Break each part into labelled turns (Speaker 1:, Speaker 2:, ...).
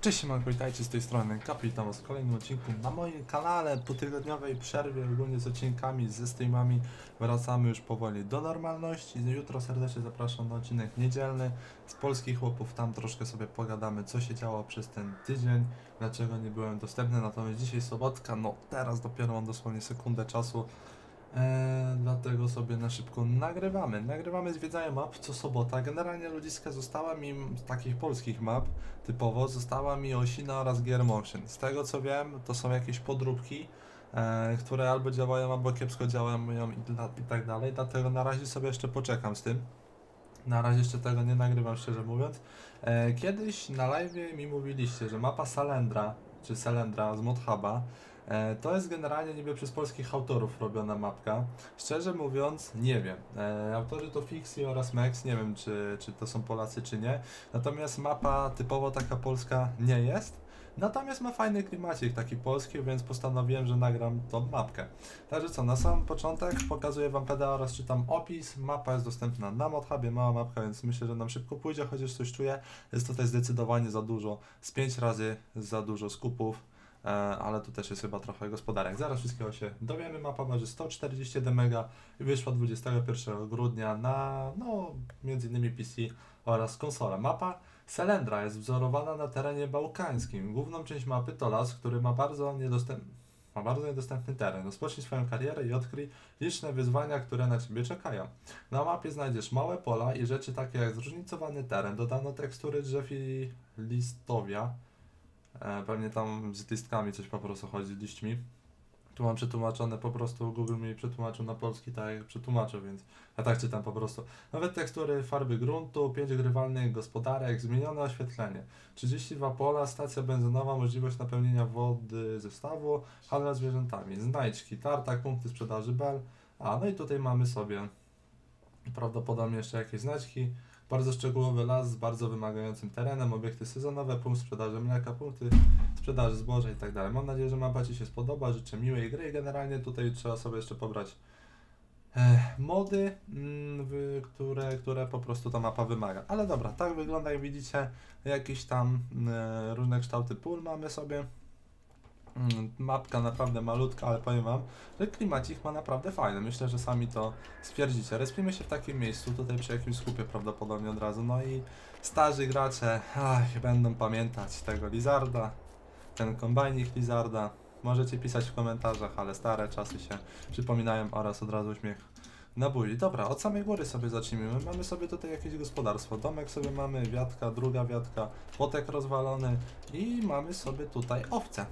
Speaker 1: Cześć siemanko, witajcie z tej strony. Kapi, witam was w kolejnym odcinku na moim kanale po tygodniowej przerwie, ogólnie z odcinkami, ze streamami wracamy już powoli do normalności, jutro serdecznie zapraszam na odcinek niedzielny z polskich chłopów, tam troszkę sobie pogadamy co się działo przez ten tydzień, dlaczego nie byłem dostępny, natomiast dzisiaj sobotka, no teraz dopiero mam dosłownie sekundę czasu, Eee, dlatego sobie na szybko nagrywamy. Nagrywamy zwiedzanie map co sobota. Generalnie ludziska została mi takich polskich map typowo została mi Osina oraz Gear Motion. Z tego co wiem, to są jakieś podróbki, e, które albo działają, albo kiepsko działają i, i tak dalej. Dlatego na razie sobie jeszcze poczekam z tym. Na razie jeszcze tego nie nagrywam, szczerze mówiąc. E, kiedyś na live mi mówiliście, że mapa Salendra, czy Salendra z Modhuba, e, to jest generalnie niby przez polskich autorów robiona mapka. Szczerze mówiąc, nie wiem. E, autorzy to Fixi oraz Max, nie wiem czy, czy to są Polacy czy nie. Natomiast mapa typowo taka polska nie jest. Natomiast ma fajny klimacik taki polski, więc postanowiłem, że nagram tą mapkę. Także co, na sam początek pokazuję Wam PDA oraz czytam opis. Mapa jest dostępna na Modhubie, mała mapka, więc myślę, że nam szybko pójdzie, chociaż coś czuję. Jest tutaj zdecydowanie za dużo, z 5 razy za dużo skupów. E, ale tu też jest chyba trochę gospodarek. Zaraz wszystkiego się dowiemy. Mapa waży 141 mega i wyszła 21 grudnia na, no, między innymi PC oraz konsolę. Mapa Selendra jest wzorowana na terenie bałkańskim. Główną część mapy to las, który ma bardzo niedostępny ma bardzo niedostępny teren. Rozpocznij swoją karierę i odkryj liczne wyzwania, które na Ciebie czekają. Na mapie znajdziesz małe pola i rzeczy takie jak zróżnicowany teren, dodano tekstury drzew i listowia, pewnie tam z listkami coś po prostu chodzi, liśćmi. Tu mam przetłumaczone po prostu, Google mi przetłumaczył na polski, tak jak przetłumaczył, więc ja tak czytam po prostu. Nawet tekstury farby gruntu, 5 grywalnych gospodarek, zmienione oświetlenie, 32 pola, stacja benzynowa, możliwość napełnienia wody zestawu, handel zwierzętami, znajdźki, tartak, punkty sprzedaży bel, a no i tutaj mamy sobie prawdopodobnie jeszcze jakieś znaczki, bardzo szczegółowy las z bardzo wymagającym terenem, obiekty sezonowe, punkt sprzedaży mleka, punkty sprzedaży zboża i tak dalej. Mam nadzieję, że mapa Ci się spodoba, życzę miłej gry i generalnie tutaj trzeba sobie jeszcze pobrać e, mody, mm, które, które po prostu ta mapa wymaga. Ale dobra, tak wygląda jak widzicie, jakieś tam e, różne kształty pól mamy sobie. Mm, Mapka naprawdę malutka, ale powiem wam, że klimacik ma naprawdę fajny. Myślę, że sami to stwierdzicie. Respimy się w takim miejscu, tutaj przy jakimś skupie prawdopodobnie od razu. No i starzy gracze ach, będą pamiętać tego Lizarda, ten kombajnik Lizarda. Możecie pisać w komentarzach, ale stare czasy się przypominają oraz od razu uśmiech na buzi. Dobra, od samej góry sobie zacznijmy. Mamy sobie tutaj jakieś gospodarstwo. Domek sobie mamy, wiatka, druga wiatka, potek rozwalony i mamy sobie tutaj owce.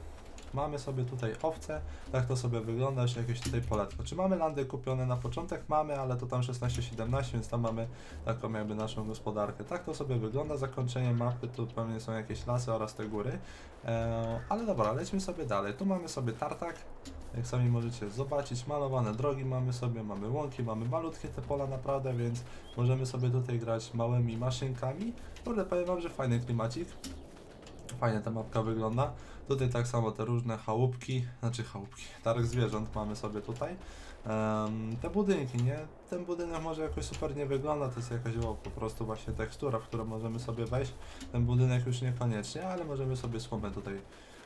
Speaker 1: Mamy sobie tutaj owce, tak to sobie wygląda, jeszcze jakieś tutaj poletko. Czy mamy landy kupione na początek? Mamy, ale to tam 16-17, więc tam mamy taką jakby naszą gospodarkę. Tak to sobie wygląda, zakończenie mapy, tu pewnie są jakieś lasy oraz te góry. Eee, ale dobra, lećmy sobie dalej. Tu mamy sobie tartak, jak sami możecie zobaczyć, malowane drogi mamy sobie, mamy łąki, mamy malutkie te pola naprawdę, więc możemy sobie tutaj grać małymi maszynkami. Kurde, powiem wam, że fajny klimacik. Fajnie ta mapka wygląda. Tutaj tak samo te różne chałupki, znaczy chałupki, targ zwierząt mamy sobie tutaj. Um, te budynki, nie? Ten budynek może jakoś super nie wygląda, to jest jakaś o, po prostu właśnie tekstura, w którą możemy sobie wejść. Ten budynek już niekoniecznie, ale możemy sobie słomę tutaj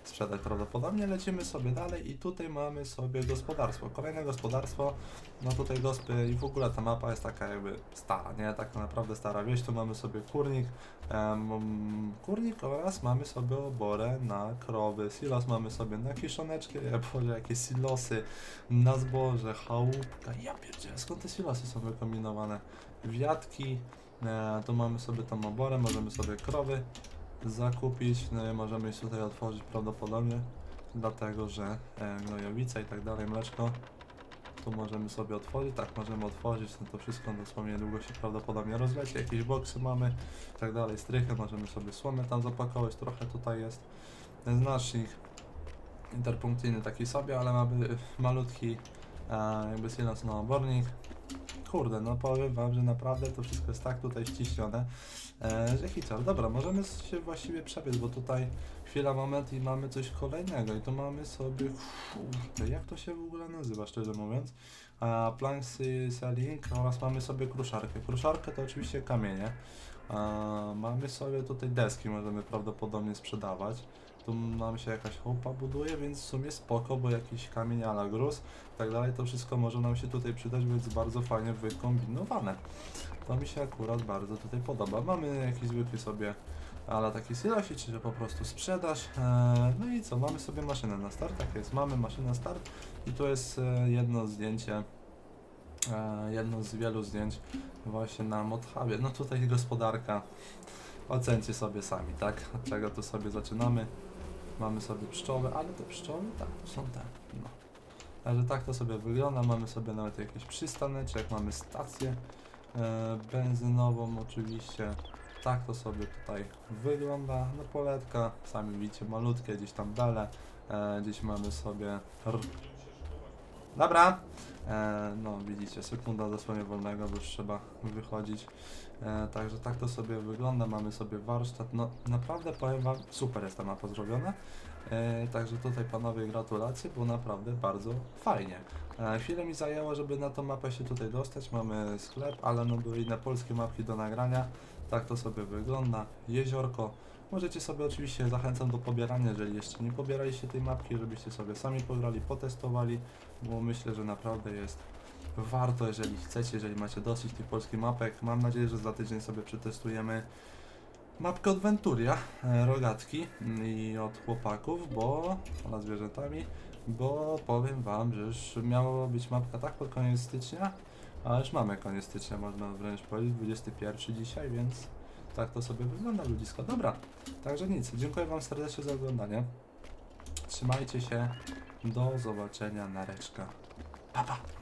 Speaker 1: sprzedać prawdopodobnie. Lecimy sobie dalej i tutaj mamy sobie gospodarstwo. Kolejne gospodarstwo, no tutaj gospy i w ogóle ta mapa jest taka jakby stara, nie? Tak naprawdę stara wieś. Tu mamy sobie kurnik, um, kurnik oraz mamy sobie oborę na krowy. Silos mamy sobie na kiszoneczkę, ja boże, jakieś silosy na zboże, chałupka. Ja pierdzielę, skąd te silosy są wykombinowane? Wiatki, e, tu mamy sobie tą oborę, możemy sobie krowy zakupić. No możemy już tutaj otworzyć prawdopodobnie, dlatego że e, gnojowica i tak dalej, mleczko. Tu możemy sobie otworzyć, tak możemy otworzyć, no to wszystko dosłownie długo się prawdopodobnie rozleci. Jakieś boksy mamy, i tak dalej, strychy, możemy sobie słomę tam zapakować, trochę tutaj jest. Znacznik interpunkcyjny taki sobie, ale mamy malutki e, jakby silence na obornik. Kurde, no powiem wam, że naprawdę to wszystko jest tak tutaj ściśnione, e, że hicar. Dobra, możemy się właściwie przebiec, bo tutaj chwila, moment i mamy coś kolejnego. I tu mamy sobie, kurde, jak to się w ogóle nazywa, szczerze mówiąc. A planksy selling oraz mamy sobie kruszarkę. Kruszarkę to oczywiście kamienie. E, mamy sobie tutaj deski, możemy prawdopodobnie sprzedawać. Tu nam się jakaś chałupa buduje, więc w sumie spoko, bo jakiś kamień ala gruz i tak dalej, to wszystko może nam się tutaj przydać, więc bardzo fajnie wykombinowane. To mi się akurat bardzo tutaj podoba. Mamy jakiś zwykły sobie ale taki silosi, czyli po prostu sprzedaż. E, no i co, mamy sobie maszynę na start, tak jest, mamy maszynę na start i tu jest e, jedno zdjęcie, e, jedno z wielu zdjęć właśnie na Modhubie. No tutaj gospodarka, ocencie sobie sami, tak? Od czego tu sobie zaczynamy? Mamy sobie pszczoły, ale te pszczoły, tak, to są te, no. Także tak to sobie wygląda, mamy sobie nawet jakiś przystaneczek, mamy stację e, benzynową oczywiście, tak to sobie tutaj wygląda. No poletka, sami widzicie, malutkie gdzieś tam bele. E, gdzieś mamy sobie. Dobra. E, no widzicie, sekunda dosłownie wolnego, bo już trzeba wychodzić. E, także tak to sobie wygląda. Mamy sobie warsztat. No naprawdę powiem wam, super jest ta mapa zrobiona. E, także tutaj panowie gratulacje, było naprawdę bardzo fajnie. E, chwilę mi zajęło, żeby na tą mapę się tutaj dostać. Mamy sklep, ale no były inne polskie mapki do nagrania. Tak to sobie wygląda. Jeziorko. Możecie sobie oczywiście, zachęcam do pobierania, jeżeli jeszcze nie pobieraliście tej mapki, żebyście sobie sami pograli, potestowali, bo myślę, że naprawdę jest warto, jeżeli chcecie, jeżeli macie dosyć tych polskich mapek. Mam nadzieję, że za tydzień sobie przetestujemy mapkę od Venturia, e, rogatki mm, i od chłopaków, bo ona zwierzętami, bo powiem wam, że już miała być mapka tak pod koniec stycznia, a już mamy koniec stycznia, można wręcz powiedzieć, 21 dzisiaj, więc tak to sobie wygląda ludzisko. Dobra, także nic, dziękuję wam serdecznie za oglądanie. Trzymajcie się, do zobaczenia na reszka. Pa, pa.